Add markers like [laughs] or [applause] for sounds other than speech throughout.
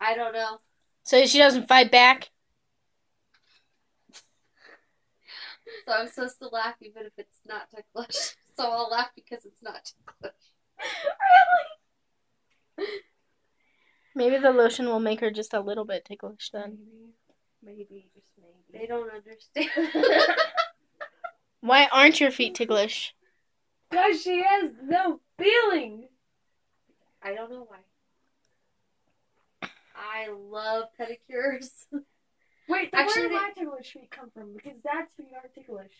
I don't know. So she doesn't fight back. So I'm supposed to laugh even if it's not ticklish. [laughs] So I'll laugh because it's not ticklish. Really? [laughs] Maybe the lotion will make her just a little bit ticklish then. Maybe, maybe, just maybe. They don't understand. [laughs] Why aren't your feet ticklish? Cause she has no feeling. I don't know why. I love pedicures. [laughs] Wait, then Actually, where they- did my ticklish feet come from? Because that's feet are ticklish.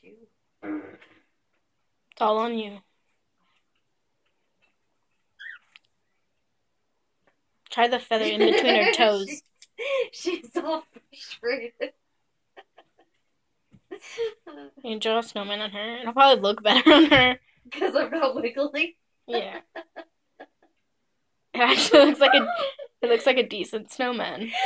Too. It's all on you. Try the feather in between her [laughs] toes. She's, she's all frustrated. You draw a snowman on her. and It'll probably look better on her. Because I'm not wiggling. Yeah. [laughs] [laughs] It actually looks like a it looks like a decent snowman. [laughs]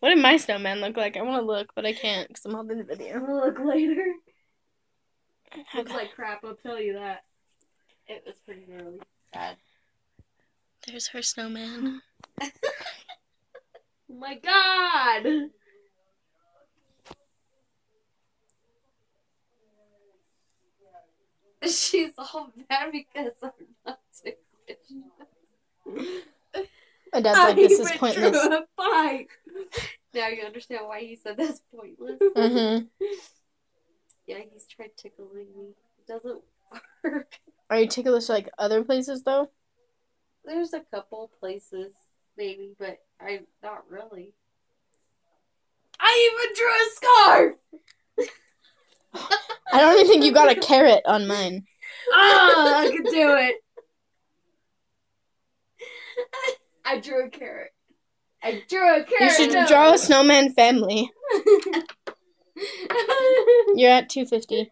What did my snowman look like? I want to look, but I can't because I'm holding the video. I'm gonna look later. [laughs] Looks like crap, I'll tell you that. It was pretty really bad. There's her snowman. Oh my god! She's all mad because I'm not ticklish. My dad's like, this is pointless. Now you understand why he said that's pointless. Mm-hmm. Yeah, he's tried tickling me. It doesn't work. Are you ticklish like other places though? There's a couple places, maybe, but I not really. I even drew a scarf! I don't even think you got a carrot on mine. [laughs] Ah, I could do it. I drew a carrot. I drew a carrot. You should nose. draw a snowman family. [laughs] You're at 250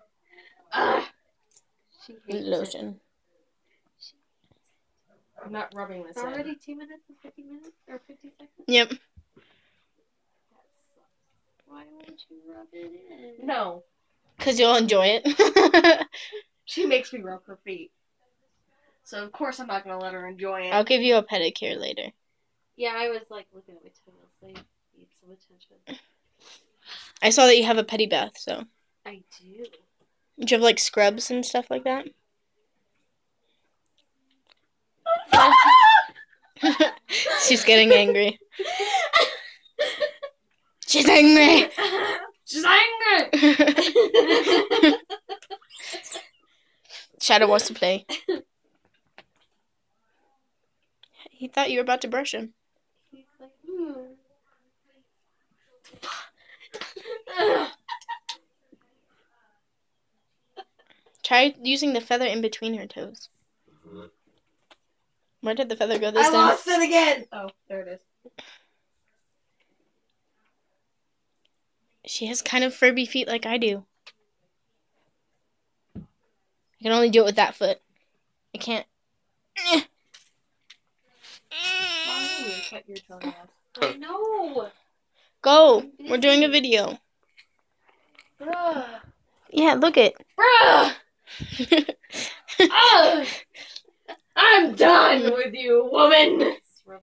Ah, She lotion. I'm not rubbing this It's already two minutes and fifty minutes or fifty seconds. Yep. Why won't you rub it in? No, Because you'll enjoy it. [laughs] she makes me rub her feet. So of course I'm not gonna let her enjoy it. I'll give you a pedicure later. Yeah, I was like looking at my toenails. They need some attention. I saw that you have a petty bath, so. I do. Do you have like scrubs and stuff like that? [laughs] She's getting angry. She's angry. She's angry. [laughs] Shadow wants to play. He thought you were about to brush him. Like, hmm. Try using the feather in between her toes. Where did the feather go this I time? lost it again. Oh, there it is. She has kind of Furby feet like I do. I can only do it with that foot. I can't. You cut your toenails. [laughs] I know. Go. We're doing a video. Bruh. Yeah, look it. Bruh. [laughs] Ugh. I'm done with you, woman.